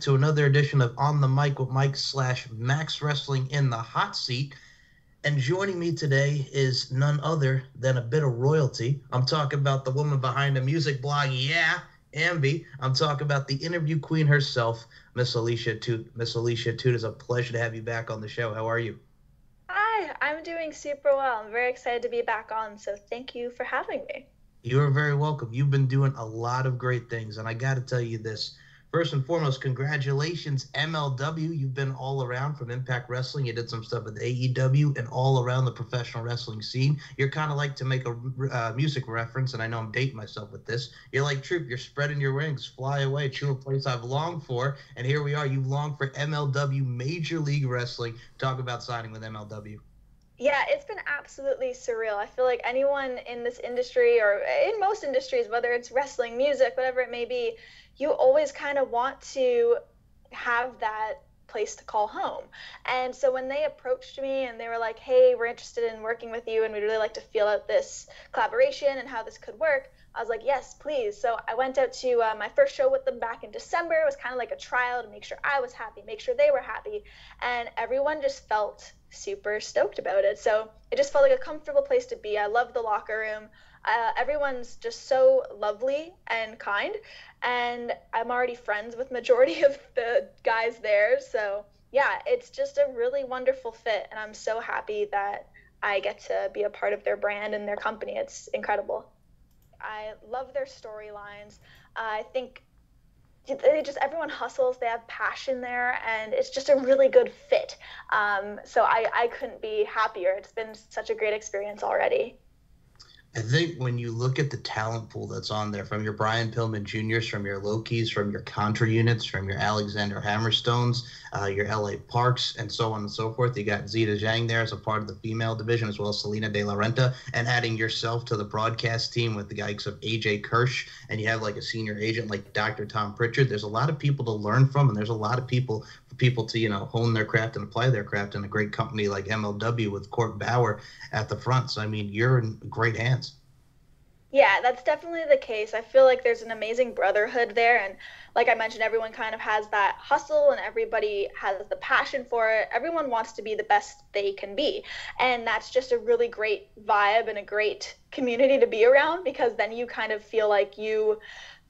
back to another edition of On the Mic with Mike slash Max Wrestling in the Hot Seat. And joining me today is none other than a bit of royalty. I'm talking about the woman behind the music blog, Yeah, Ambi. I'm talking about the interview queen herself, Miss Alicia Atout. Miss Alicia Atout, it's a pleasure to have you back on the show. How are you? Hi, I'm doing super well. I'm very excited to be back on, so thank you for having me. You are very welcome. You've been doing a lot of great things, and I got to tell you this. First and foremost, congratulations, MLW. You've been all around from Impact Wrestling. You did some stuff with AEW and all around the professional wrestling scene. You're kind of like to make a uh, music reference, and I know I'm dating myself with this. You're like Troop. You're spreading your wings, fly away to a place I've longed for, and here we are. You've longed for MLW Major League Wrestling. Talk about signing with MLW. Yeah, it's been absolutely surreal. I feel like anyone in this industry or in most industries, whether it's wrestling, music, whatever it may be, you always kind of want to have that place to call home. And so when they approached me and they were like, hey, we're interested in working with you and we'd really like to feel out this collaboration and how this could work, I was like, yes, please. So I went out to uh, my first show with them back in December. It was kind of like a trial to make sure I was happy, make sure they were happy. And everyone just felt super stoked about it. So it just felt like a comfortable place to be. I love the locker room. Uh, everyone's just so lovely and kind, and I'm already friends with majority of the guys there. So yeah, it's just a really wonderful fit, and I'm so happy that I get to be a part of their brand and their company. It's incredible. I love their storylines. I think they just everyone hustles they have passion there and it's just a really good fit um, so I, I couldn't be happier it's been such a great experience already I think when you look at the talent pool that's on there, from your Brian Pillman Juniors, from your Low Kis, from your Contra units, from your Alexander Hammerstones, uh, your LA Parks, and so on and so forth, you got Zeda Zhang there as a part of the female division, as well as Salina De La Renta, and adding yourself to the broadcast team with the guys of AJ Kirsch, and you have like a senior agent like Dr. Tom Prichard. There's a lot of people to learn from, and there's a lot of people people to you know hone their craft and apply their craft in a great company like MLW with Court Bauer at the front. So I mean, you're in great hands. Yeah, that's definitely the case. I feel like there's an amazing brotherhood there. And like I mentioned, everyone kind of has that hustle and everybody has the passion for it. Everyone wants to be the best they can be. And that's just a really great vibe and a great community to be around because then you kind of feel like you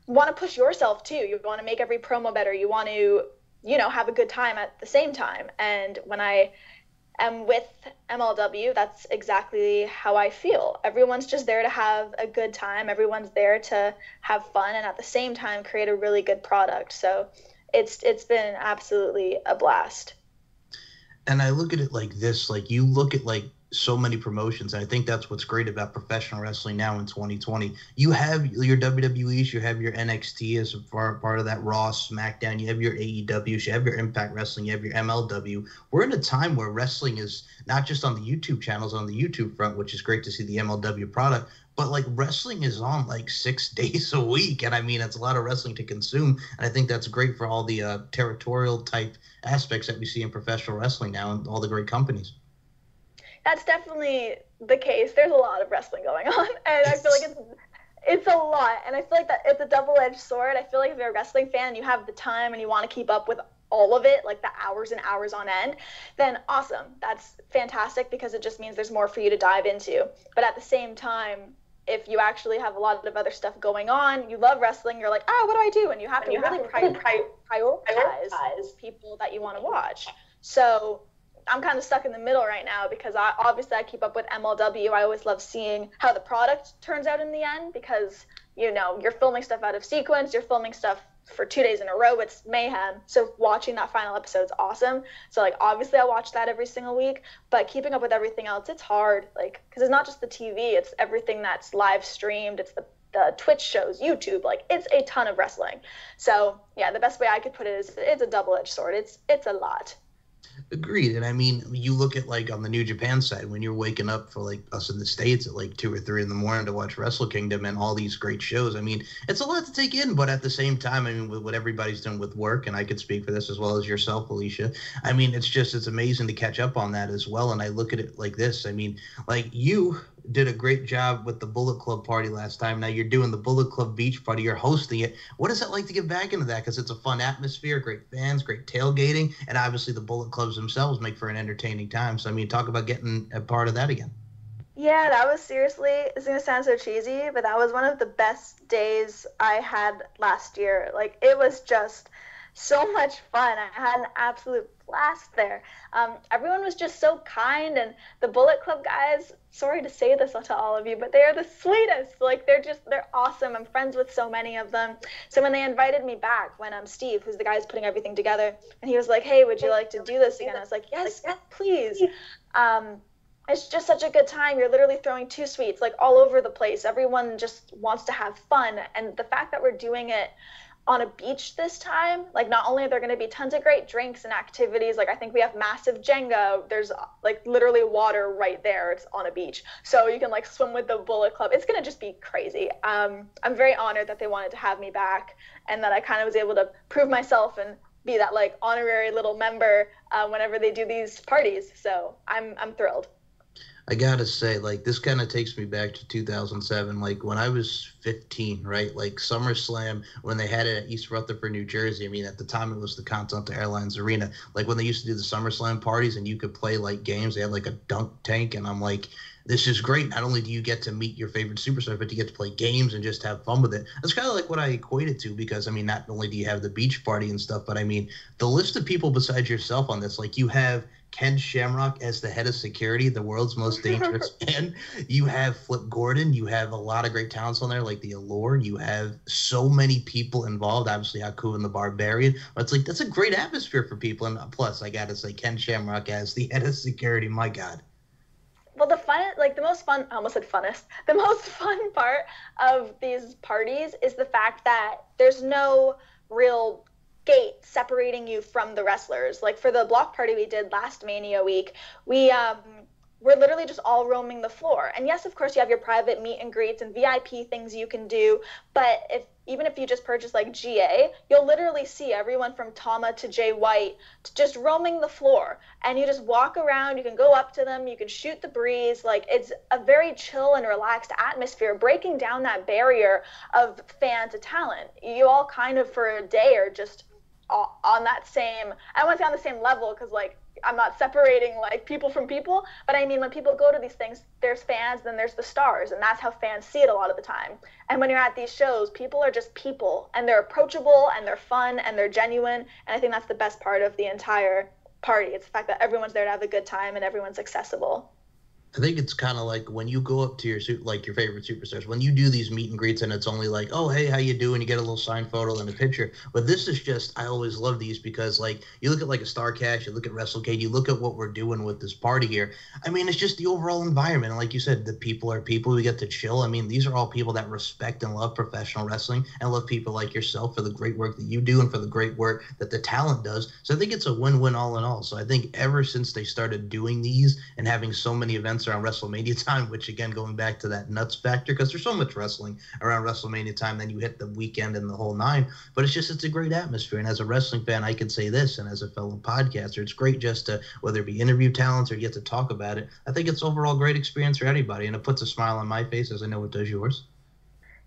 want to push yourself too. You want to make every promo better. You want to, you know, have a good time at the same time. And when I am with MLW, that's exactly how I feel. Everyone's just there to have a good time. Everyone's there to have fun and at the same time create a really good product. So it's it's been absolutely a blast. And I look at it like this, like you look at like so many promotions. And I think that's what's great about professional wrestling now in 2020. You have your WWEs, you have your NXT as a part, part of that Raw, SmackDown, you have your AEWs, you have your Impact Wrestling, you have your MLW. We're in a time where wrestling is not just on the YouTube channels, on the YouTube front, which is great to see the MLW product, but like wrestling is on like six days a week. And I mean, it's a lot of wrestling to consume. And I think that's great for all the uh, territorial type aspects that we see in professional wrestling now and all the great companies that's definitely the case. There's a lot of wrestling going on, and I feel like it's it's a lot, and I feel like that it's a double-edged sword. I feel like if you're a wrestling fan, you have the time and you want to keep up with all of it, like the hours and hours on end, then awesome. That's fantastic because it just means there's more for you to dive into. But at the same time, if you actually have a lot of other stuff going on, you love wrestling, you're like, oh, what do I do? And you have to you really have to pri- pri- prioritize, prioritize people that you want to watch. So I'm kind of stuck in the middle right now because I obviously I keep up with MLW. I always love seeing how the product turns out in the end because you know you're filming stuff out of sequence, you're filming stuff for two days in a row. It's mayhem. So watching that final episode's awesome. So like obviously I watch that every single week, but keeping up with everything else, it's hard. Like because it's not just the TV, it's everything that's live streamed. It's the the Twitch shows, YouTube, like it's a ton of wrestling. So yeah, the best way I could put it is it's a double-edged sword. It's it's a lot. Agreed. And I mean, you look at like on the New Japan side, when you're waking up for like us in the States at like two or three in the morning to watch Wrestle Kingdom and all these great shows. I mean, it's a lot to take in, but at the same time, I mean, with what everybody's done with work, and I could speak for this as well as yourself, Alicia. I mean, it's just, it's amazing to catch up on that as well. And I look at it like this I mean, like you did a great job with the Bullet Club party last time. Now you're doing the Bullet Club beach party. You're hosting it. What is it like to get back into that? Because it's a fun atmosphere, great fans, great tailgating, and obviously the Bullet Clubs themselves make for an entertaining time. So I mean, talk about getting a part of that again. Yeah, that was seriously, it's going to sound so cheesy, but that was one of the best days I had last year. Like, it was just so much fun. I had an absolute blast there. Um, everyone was just so kind, and the Bullet Club guys. Sorry to say this to all of you, but they are the sweetest. Like they're just they're awesome. I'm friends with so many of them. So when they invited me back, when um Steve, who's the guy who's putting everything together, and he was like, "Hey, would you like to do this again?" I was like, "Yes, please." Um, it's just such a good time. You're literally throwing two sweets like all over the place. Everyone just wants to have fun, and the fact that we're doing it on a beach this time. Like not only are there going to be tons of great drinks and activities, like I think we have massive Jenga. There's like literally water right there. It's on a beach, so you can like swim with the Bullet Club. It's going to just be crazy. Um, I'm very honored that they wanted to have me back and that I kind of was able to prove myself and be that like honorary little member uh, whenever they do these parties. So I'm I'm thrilled. I gotta say, like, this kind of takes me back to 2007, like when I was 15, right? Like SummerSlam, when they had it at East Rutherford, New Jersey. I mean, at the time it was the Continental Airlines Arena. Like when they used to do the SummerSlam parties and you could play like games, they had like a dunk tank, and I'm like, this is great. Not only do you get to meet your favorite superstar, but you get to play games and just have fun with it. That's kind of like what I equated to because I mean, not only do you have the beach party and stuff, but I mean, the list of people besides yourself on this, like you have Ken Shamrock as the head of security, the world's most dangerous man. You have Flip Gordon. You have a lot of great talents on there, like the Allure. You have so many people involved. Obviously, Haku and the Barbarian. But it's like that's a great atmosphere for people. And plus, I gotta say, Ken Shamrock as the head of security. My God. Well, the fun, like the most fun, I almost said funnest. The most fun part of these parties is the fact that there's no real gate separating you from the wrestlers. Like for the block party we did last Mania week, we um we're literally just all roaming the floor. And yes, of course, you have your private meet and greets and VIP things you can do. But if even if you just purchase like GA, you'll literally see everyone from Tama to Jay White just roaming the floor. And you just walk around, you can go up to them, you can shoot the breeze. Like it's a very chill and relaxed atmosphere, breaking down that barrier of fan to talent. You all kind of for a day are just on that same I want to say on the same level because like I'm not separating like people from people, but I mean when people go to these things, there's fans, then there's the stars, and that's how fans see it a lot of the time. And when you're at these shows, people are just people, and they're approachable, and they're fun, and they're genuine, and I think that's the best part of the entire party. It's the fact that everyone's there to have a good time and everyone's accessible. I think it's kind of like when you go up to your suit, like your favorite superstars. When you do these meet and greets, and it's only like, "Oh, hey, how you doing?" You get a little signed photo and a picture. But this is just, I always love these because, like, you look at like a Starcast, you look at WrestleCade, you look at what we're doing with this party here. I mean, it's just the overall environment. Like you said, the people are people. We get to chill. I mean, these are all people that respect and love professional wrestling and love people like yourself for the great work that you do and for the great work that the talent does. So I think it's a win-win all in all. So I think ever since they started doing these and having so many events around WrestleMania time, which again going back to that nuts factor, because there's so much wrestling around WrestleMania time, then you hit the weekend and the whole nine. But it's just it's a great atmosphere. And as a wrestling fan, I can say this, and as a fellow podcaster, it's great just to whether it be interview talents or get to talk about it. I think it's overall great experience for anybody, and it puts a smile on my face as I know it does yours.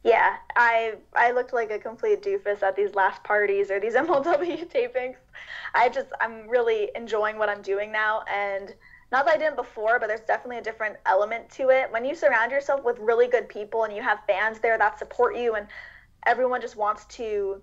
Yeah, I I looked like a complete doofus at these last parties or these MLW tapings. I just I'm really enjoying what I'm doing now and not that I didn't before, but there's definitely a different element to it. When you surround yourself with really good people and you have fans there that support you and everyone just wants to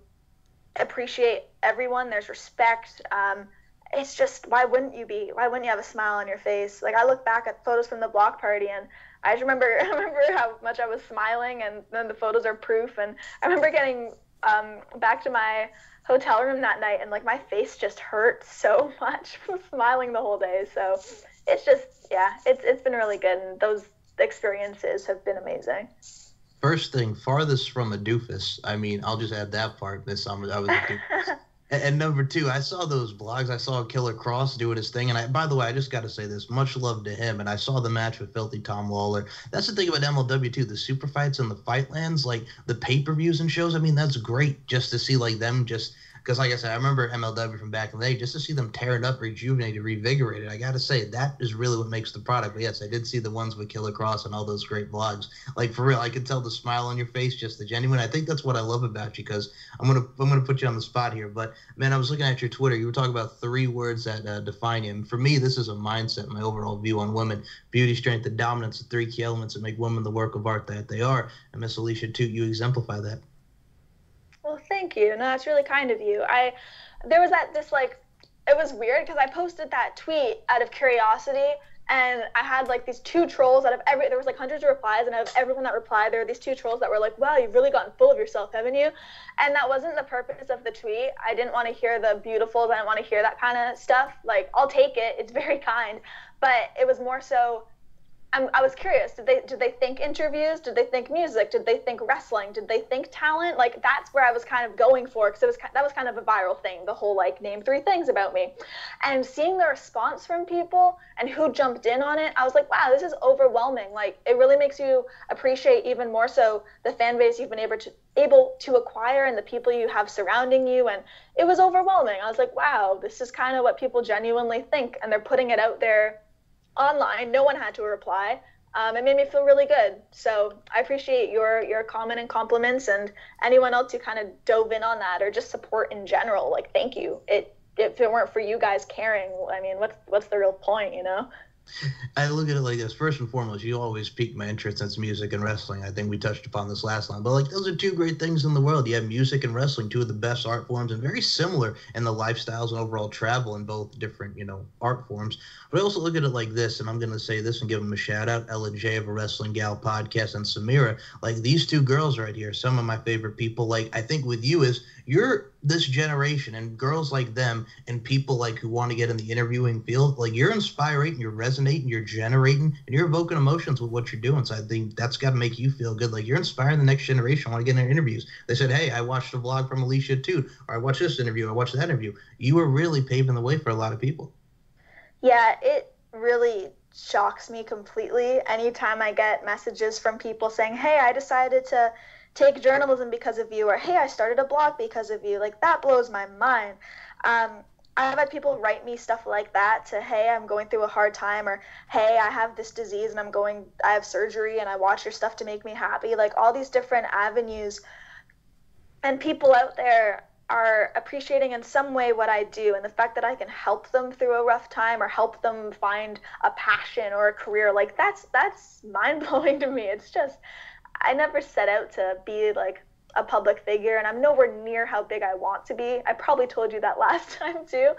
appreciate everyone, there's respect. Um, it's just why wouldn't you be? Why wouldn't you have a smile on your face? Like I look back at photos from the block party and I just remember I remember how much I was smiling and then the photos are proof and I remember getting um, back to my hotel room that night and like my face just hurt so much from smiling the whole day. So it's just yeah, it's it's been really good, and those experiences have been amazing. First thing, farthest from a doofus. I mean, I'll just add that part. This summer, I was and, and, number two, I saw those blogs. I saw Killer Kross doing his thing, and I. By the way, I just got to say this: much love to him. And I saw the match with Filthy Tom Lawler. That's the thing about MLW too. The super fights and the fight lands, like the pay per views and shows. I mean, that's great just to see like them just Because like I said, I remember MLW from back in the day. Just to see them tear it up, rejuvenated, revigorated. I got to say that is really what makes the product. But yes, I did see the ones with Killer Kross and all those great vlogs. Like for real, I could tell the smile on your face, just the genuine. I think that's what I love about you. Because I'm gonna I'm gonna put you on the spot here. But man, I was looking at your Twitter. You were talking about three words that uh, define you. And for me, this is a mindset, my overall view on women: beauty, strength, and dominance. The three key elements that make women the work of art that they are. And Miss Alicia Atout, you exemplify that. Well, thank you. No, that's really kind of you. I there was that this like it was weird because I posted that tweet out of curiosity and I had like these two trolls out of every there was like hundreds of replies and out of everyone that replied there were these two trolls that were like wow you've really gotten full of yourself haven't you? And that wasn't the purpose of the tweet. I didn't want to hear the beautiful I didn't want to hear that kind of stuff. Like I'll take it. It's very kind. But it was more so I'm, i was curious. Did they did they think interviews? Did they think music? Did they think wrestling? Did they think talent? Like that's where I was kind of going for because it was that was kind of a viral thing. The whole like name three things about me, and seeing the response from people and who jumped in on it, I was like, wow, this is overwhelming. Like it really makes you appreciate even more so the fan base you've been able to able to acquire and the people you have surrounding you. And it was overwhelming. I was like, wow, this is kind of what people genuinely think, and they're putting it out there online. No one had to reply. Um, it made me feel really good. So I appreciate your your comment and compliments, and anyone else who kind of dove in on that or just support in general. Like, thank you. It if it weren't for you guys caring, I mean, what's what's the real point, you know? I look at it like this. First and foremost, you always pique my interest in music and wrestling. I think we touched upon this last time, but like those are two great things in the world. You have music and wrestling, two of the best art forms, and very similar in the lifestyles and overall travel in both different, you know, art forms. But I also look at it like this, and I'm going to say this and give them a shout out. Ella J of a Wrestling Gal podcast and Samira. Like these two girls right here, some of my favorite people. Like I think with you is you're this generation and girls like them and people like who want to get in the interviewing field. Like you're inspiring, you're resonating, you're generating, and you're evoking emotions with what you're doing. So I think that's got to make you feel good. Like you're inspiring the next generation. I want to get in their interviews. They said, hey, I watched a vlog from Alicia Atout, or I watched this interview, I watched that interview. You were really paving the way for a lot of people. Yeah, it really shocks me completely anytime I get messages from people saying, "Hey, I decided to take journalism because of you," or "Hey, I started a blog because of you." Like that blows my mind. Um, I've had people write me stuff like that to, "Hey, I'm going through a hard time," or "Hey, I have this disease and I'm going, I have surgery and I watch your stuff to make me happy." Like all these different avenues, and people out there are appreciating in some way what I do and the fact that I can help them through a rough time or help them find a passion or a career like that's that's mind-blowing to me. It's just I never set out to be like a public figure and I'm nowhere near how big I want to be. I probably told you that last time too.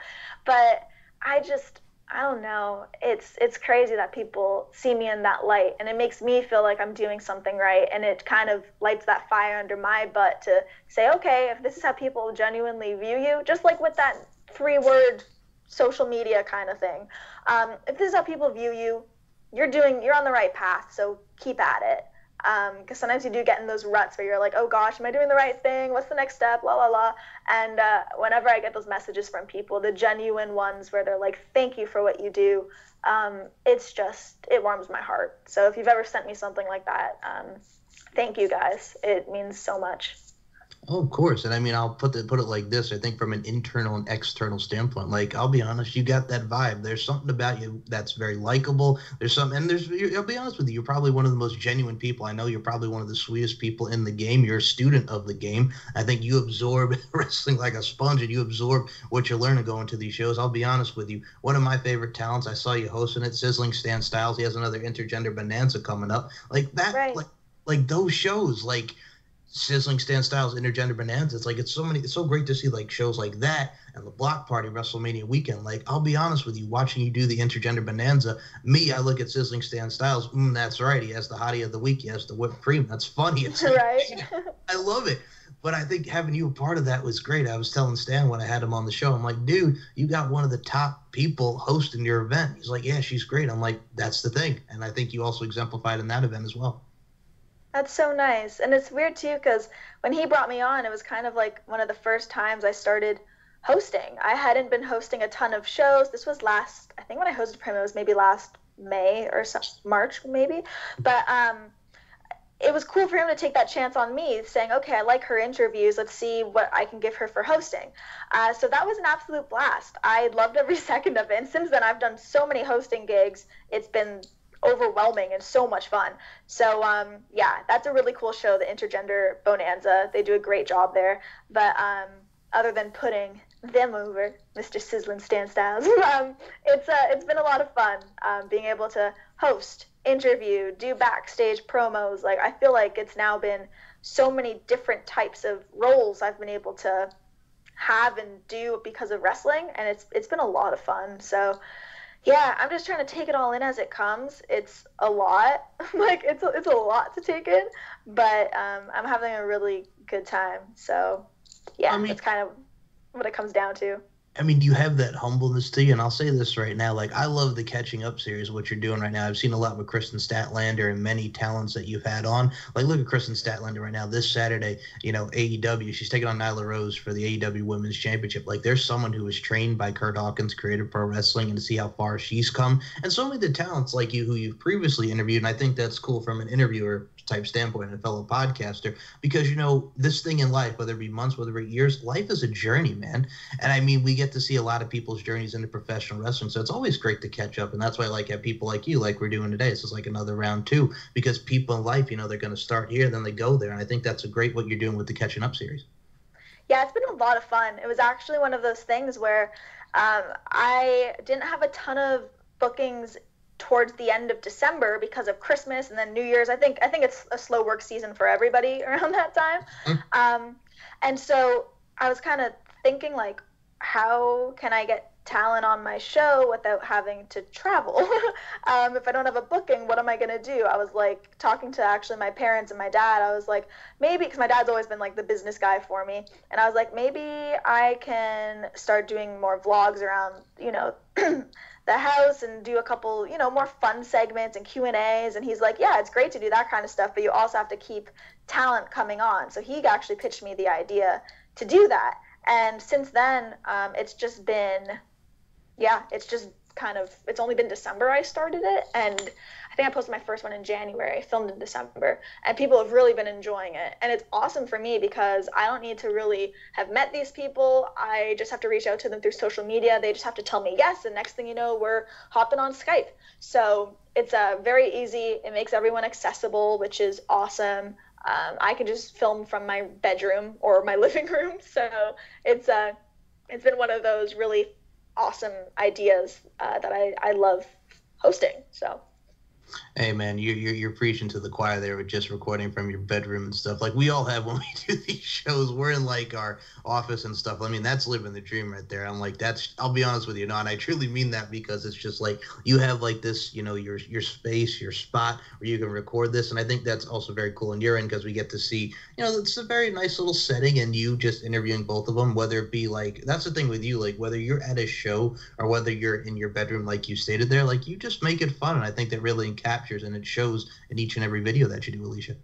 But I just I don't know. It's it's crazy that people see me in that light, and it makes me feel like I'm doing something right, and it kind of lights that fire under my butt to say, okay, if this is how people genuinely view you, just like with that three-word social media kind of thing, um, if this is how people view you, you're doing, you're on the right path. So keep at it because um, sometimes you do get in those ruts where you're like, oh gosh, am I doing the right thing? What's the next step? La la la. And uh, whenever I get those messages from people, the genuine ones where they're like, thank you for what you do, um, it's just, it warms my heart. So if you've ever sent me something like that, um, thank you guys. It means so much. Oh, of course, and I mean, I'll put the, put it like this. I think from an internal and external standpoint, like I'll be honest, you got that vibe. There's something about you that's very likable. There's some, and there's. I'll be honest with you, you're probably one of the most genuine people I know. You're probably one of the sweetest people in the game. You're a student of the game. I think you absorb wrestling like a sponge, and you absorb what you learn going to these shows. I'll be honest with you. One of my favorite talents. I saw you hosting it, Sizzling Stan Styles. He has another intergender bonanza coming up. Like that, right. like like those shows, like sizzling Stan Styles intergender bonanza. It's like it's so many. It's so great to see like shows like that and the Block Party WrestleMania weekend. Like I'll be honest with you, watching you do the intergender bonanza, me I look at sizzling Stan Styles. Mm, that's right. He has the hottie of the week. He has the whipped cream. That's funny. It's right. I love it. But I think having you a part of that was great. I was telling Stan when I had him on the show, I'm like, dude, you got one of the top people hosting your event. He's like, yeah, she's great. I'm like, that's the thing. And I think you also exemplified in that event as well. That's so nice. And it's weird too because when he brought me on, it was kind of like one of the first times I started hosting. I hadn't been hosting a ton of shows. This was last, I think when I hosted Primo, it was maybe last May or March, maybe. But um, it was cool for him to take that chance on me, saying, okay, I like her interviews. Let's see what I can give her for hosting. Uh, so that was an absolute blast. I loved every second of it. And since then, I've done so many hosting gigs. It's been overwhelming and so much fun. So um, yeah, that's a really cool show, the Intergender Bonanza. They do a great job there. But um, other than putting them over, Mr. Sizzling Stan Styles, um, it's uh, it's been a lot of fun um, being able to host interview, do backstage promos. Like I feel like it's now been so many different types of roles I've been able to have and do because of wrestling and it's it's been a lot of fun. So yeah, I'm just trying to take it all in as it comes. It's a lot. like it's a, it's a lot to take in, but um, I'm having a really good time. So yeah, I mean, that's kind of what it comes down to. I mean, do you have that humbleness to you, and I'll say this right now: like, I love the catching up series, what you're doing right now. I've seen a lot with Kristen Statlander and many talents that you've had on. Like, look at Kristen Statlander right now. This Saturday, you know, AEW, she's taking on Nyla Rose for the AEW Women's Championship. Like, there's someone who was trained by Curt Hawkins, Creative Pro Wrestling, and to see how far she's come, and so many of the talents like you who you've previously interviewed. And I think that's cool from an interviewer type standpoint and a fellow podcaster because you know this thing in life whether it be months whether it be years life is a journey man. And i mean we get to see a lot of people's journeys into professional wrestling so it's always great to catch up. And that's why i like have people like you like we're doing today. This is like another round two because people in life you know they're going to start here then they go there. And i think that's a great what you're doing with the catching up series. Yeah it's been a lot of fun. It was actually one of those things where um, i didn't have a ton of bookings towards the end of December because of Christmas and then New Year's. I think I think it's a slow work season for everybody around that time. Mm. Um, and so I was kind of thinking like, how can I get talent on my show without having to travel? um, if I don't have a booking, what am I gonna do? I was like talking to actually my parents and my dad. I was like, maybe because my dad's always been like the business guy for me, and I was like, maybe I can start doing more vlogs around, you know. the house and do a couple, you know, more fun segments and Q and A's. And he's like, yeah, it's great to do that kind of stuff, but you also have to keep talent coming on. So he actually pitched me the idea to do that. And since then, um, it's just been, yeah, it's just kind of, it's only been December I started it. And I think I posted my first one in January. I filmed in December, and people have really been enjoying it. And it's awesome for me because I don't need to really have met these people. I just have to reach out to them through social media. They just have to tell me yes, and next thing you know, we're hopping on Skype. So it's uh, very easy. It makes everyone accessible, which is awesome. Um, I can just film from my bedroom or my living room. So it's uh, it's been one of those really awesome ideas uh, that I, I love hosting. So Hey man, you you're you're preaching to the choir there with just recording from your bedroom and stuff. Like we all have when we do these shows. We're in like our office and stuff. I mean, that's living the dream right there. I'm like, that's. I'll be honest with you, no, and I truly mean that because it's just like you have like this, you know, your your space, your spot where you can record this, and I think that's also very cool in your end because we get to see, you know, it's a very nice little setting, and you just interviewing both of them, whether it be like that's the thing with you, like whether you're at a show or whether you're in your bedroom, like you stated there, like you just make it fun, and I think that really captures and it shows in each and every video that you do, Alicia.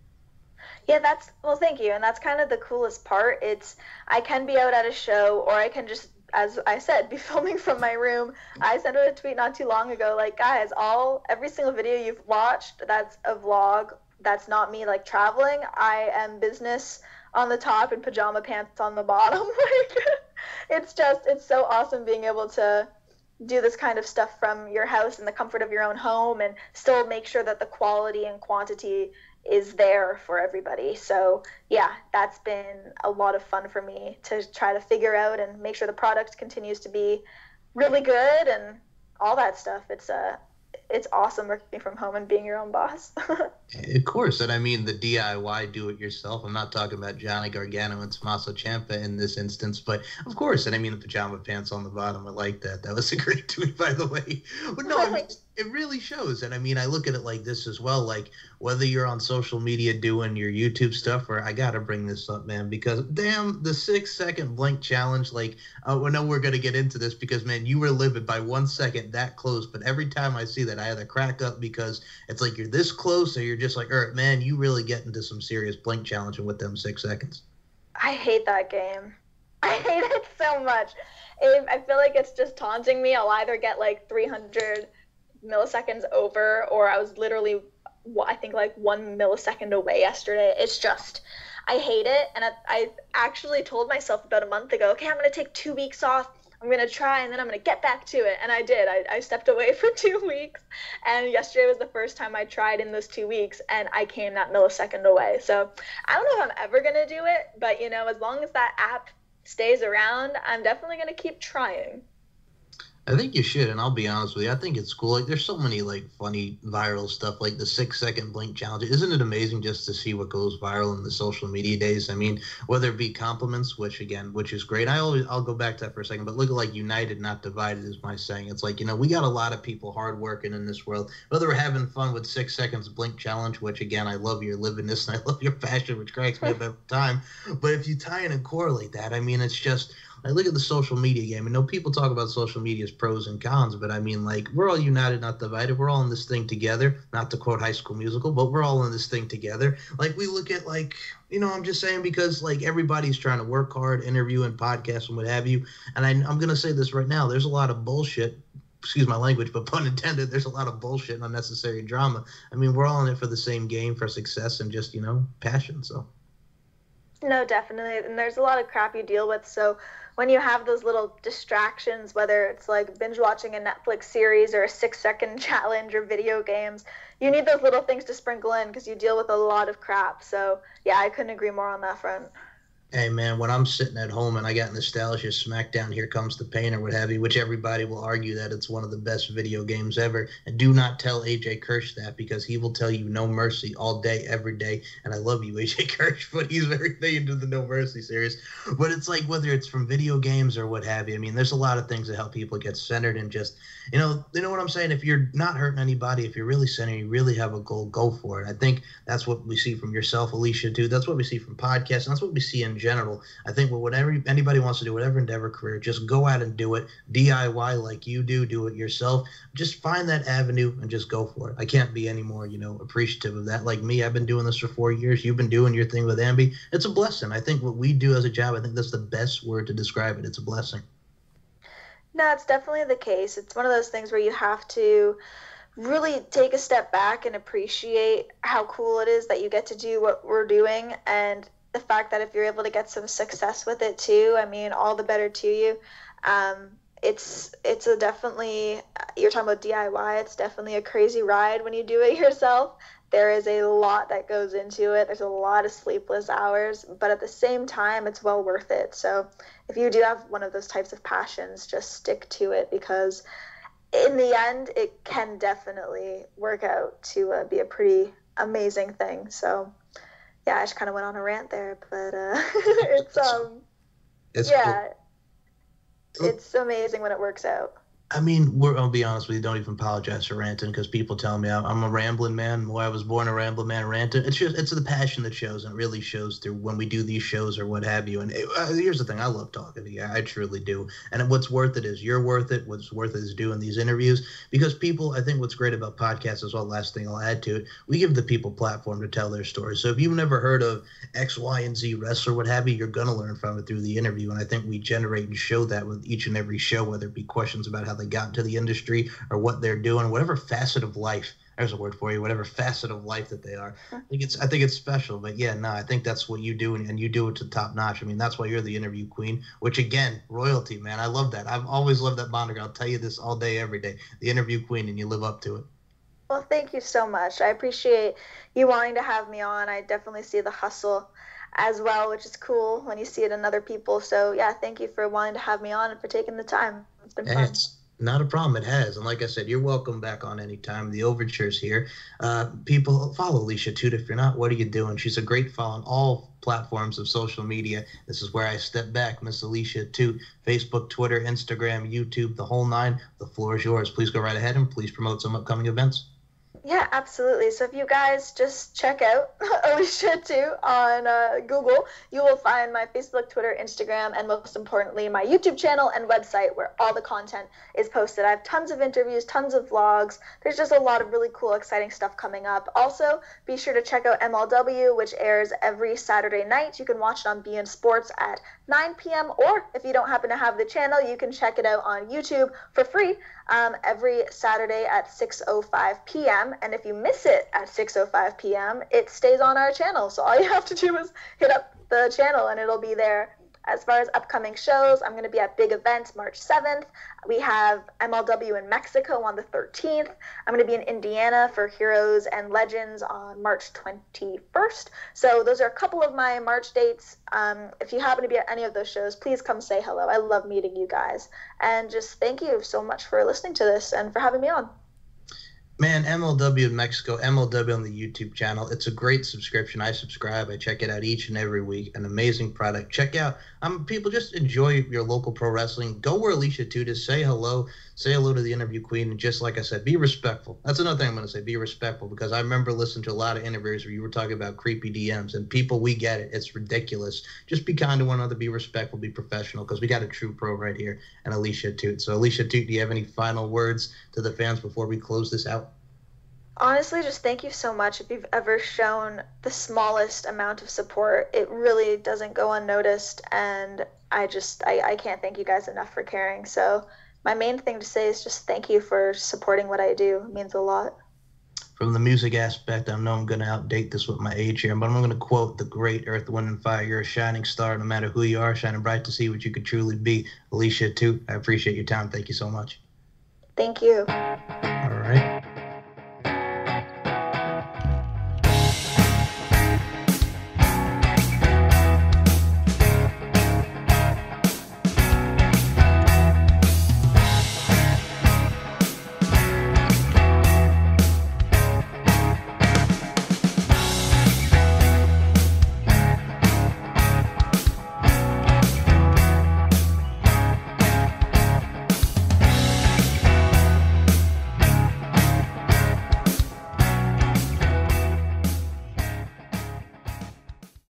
Yeah, that's well, thank you. And that's kind of the coolest part. It's I can be out at a show or I can just as I said, be filming from my room. I sent out a tweet not too long ago, like, guys, all every single video you've watched that's a vlog, that's not me like traveling. I am business on the top and pajama pants on the bottom. like it's just it's so awesome being able to do this kind of stuff from your house in the comfort of your own home and still make sure that the quality and quantity is there for everybody. So, yeah, that's been a lot of fun for me to try to figure out and make sure the product continues to be really good and all that stuff. It's a it's awesome working from home and being your own boss. of course, and I mean the DIY do-it-yourself. I'm not talking about Johnny Gargano and Tommaso Ciampa in this instance, but of course, and I mean the pajama pants on the bottom. I like that. That was a great tweet, by the way. But no, I mean, it really shows. And I mean, I look at it like this as well. Like whether you're on social media doing your YouTube stuff, or I gotta bring this up, man, because damn, the six second blink challenge. Like uh, I know we're gonna get into this because man, you were livid by one second that close. But every time I see that, I either crack up because it's like you're this close, or you're just like, all right, man, you really get into some serious blink challenging with them six seconds. I hate that game. I hate it so much. I feel like it's just taunting me. I'll either get like 300 milliseconds over, or I was literally I think like one millisecond away yesterday. It's just I hate it, and I, I actually told myself about a month ago, okay, I'm gonna take two weeks off. I'm gonna try, and then I'm gonna get back to it, and I did. I, I stepped away for two weeks, and yesterday was the first time I tried in those two weeks, and I came that millisecond away. So I don't know if I'm ever gonna do it, but you know, as long as that app stays around, I'm definitely gonna keep trying. I think you should, and I'll be honest with you. I think it's cool. Like, there's so many like funny viral stuff, like the six second blink challenge. Isn't it amazing just to see what goes viral in the social media days? I mean, whether it be compliments, which again, which is great. I always, I'll go back to that for a second. But look at like united, not divided, is my saying. It's like you know, we got a lot of people hard working in this world. Whether we're having fun with six seconds blink challenge, which again, I love your livingness and I love your passion, which cracks me up every time. But if you tie in and correlate that, I mean, it's just I look at the social media game. I know people talk about social media's pros and cons, but I mean, like, we're all united, not divided. We're all in this thing together. Not to quote High School Musical, but we're all in this thing together. Like, we look at, like, you know, I'm just saying because, like, everybody's trying to work hard, interview and podcast and what have you. And I, I'm going to say this right now there's a lot of bullshit excuse my language, but pun intended, there's a lot of bullshit and unnecessary drama. I mean, we're all in it for the same game, for success and just, you know, passion. So. No, definitely. And there's a lot of crap you deal with. So when you have those little distractions, whether it's like binge watching a Netflix series or a six second challenge or video games, you need those little things to sprinkle in because you deal with a lot of crap. So, yeah, I couldn't agree more on that front. Hey man, when I'm sitting at home and I got nostalgia, SmackDown, Here Comes the Pain, or what have you, which everybody will argue that it's one of the best video games ever. And do not tell AJ Kirsch that because he will tell you no mercy all day, every day. And I love you, AJ Kirsch, but he's very big into the no mercy series. But it's like whether it's from video games or what have you. I mean, there's a lot of things that help people get centered and just, you know, you know what I'm saying. If you're not hurting anybody, if you're really centered, you really have a goal, go for it. I think that's what we see from yourself, Alicia, too. That's what we see from podcasts, and that's what we see in general. I think what whatever anybody wants to do, whatever endeavor career, just go out and do it. DIY like you do, do it yourself. Just find that avenue and just go for it. I can't be any more, you know, appreciative of that. Like me, I've been doing this for four years. You've been doing your thing with Ambi. It's a blessing. I think what we do as a job, I think that's the best word to describe it. It's a blessing. No, it's definitely the case. It's one of those things where you have to really take a step back and appreciate how cool it is that you get to do what we're doing and the fact that if you're able to get some success with it too, I mean, all the better to you. Um, it's it's a definitely you're talking about DIY. It's definitely a crazy ride when you do it yourself. There is a lot that goes into it. There's a lot of sleepless hours, but at the same time, it's well worth it. So if you do have one of those types of passions, just stick to it because in the end, it can definitely work out to uh, be a pretty amazing thing. So yeah, I just kind of went on a rant there, but uh, it's um, it's yeah, cool. it's amazing when it works out. I mean, we're, I'll be honest with you. Don't even apologize for ranting because people tell me I'm, a rambling man. Boy, I was born a rambling man, ranting. It's just it's the passion that shows, and it really shows through when we do these shows or what have you. And it, uh, here's the thing: I love talking to you. I truly do. And what's worth it is you're worth it. What's worth it is doing these interviews because people. I think what's great about podcasts as well. Last thing I'll add to it: we give the people platform to tell their stories. So if you've never heard of X, Y, and Z wrestler, what have you, you're gonna learn from it through the interview. And I think we generate and show that with each and every show, whether it be questions about how they got into the industry or what they're doing, whatever facet of life. There's a word for you. Whatever facet of life that they are, I think it's I think it's special. But yeah, no, I think that's what you do, and, and you do it to the top notch. I mean, that's why you're the interview queen. Which again, royalty, man. I love that. I've always loved that moniker. I'll tell you this all day, every day. The interview queen, and you live up to it. Well, thank you so much. I appreciate you wanting to have me on. I definitely see the hustle as well, which is cool when you see it in other people. So yeah, thank you for wanting to have me on and for taking the time. It's been fun. It's, not a problem. It has. And like I said, you're welcome back on anytime. The overture's here. Uh, people follow Alicia Atout. If you're not, what are you doing? She's a great follow on all platforms of social media. This is where I step back, Miss Alicia Atout. Facebook, Twitter, Instagram, YouTube, the whole nine. The floor is yours. Please go right ahead and please promote some upcoming events. Yeah, absolutely. So if you guys just check out Alicia Atout on uh, Google, you will find my Facebook, Twitter, Instagram, and most importantly, my YouTube channel and website where all the content is posted. I have tons of interviews, tons of vlogs. There's just a lot of really cool, exciting stuff coming up. Also, be sure to check out MLW, which airs every Saturday night. You can watch it on beIN Sports at 9 p.m. Or if you don't happen to have the channel, you can check it out on YouTube for free um, every Saturday at 6:05 p.m p.m. And if you miss it at 6:05 p.m., it stays on our channel. So all you have to do is hit up the channel, and it'll be there as far as upcoming shows, I'm going to be at big events March 7th. We have MLW in Mexico on the 13th. I'm going to be in Indiana for Heroes and Legends on March 21st. So those are a couple of my March dates. Um, if you happen to be at any of those shows, please come say hello. I love meeting you guys. And just thank you so much for listening to this and for having me on. Man, MLW in Mexico, MLW on the YouTube channel. It's a great subscription. I subscribe. I check it out each and every week. An amazing product. Check out. Um, people just enjoy your local pro wrestling. Go where Alicia Atout is. Say hello. Say hello to the interview queen. And just like I said, be respectful. That's another thing I'm going to say. Be respectful because I remember listening to a lot of interviews where you were talking about creepy DMs and people. We get it. It's ridiculous. Just be kind to one another. Be respectful. Be professional because we got a true pro right here and Alicia Atout. So Alicia Atout, do you have any final words to the fans before we close this out? honestly just thank you so much if you've ever shown the smallest amount of support it really doesn't go unnoticed and i just I, I can't thank you guys enough for caring so my main thing to say is just thank you for supporting what i do it means a lot from the music aspect, I know I'm going to outdate this with my age here, but I'm going to quote the great Earth, Wind, and Fire. You're a shining star, no matter who you are, shining bright to see what you could truly be. Alicia Atout, I appreciate your time. Thank you so much. Thank you.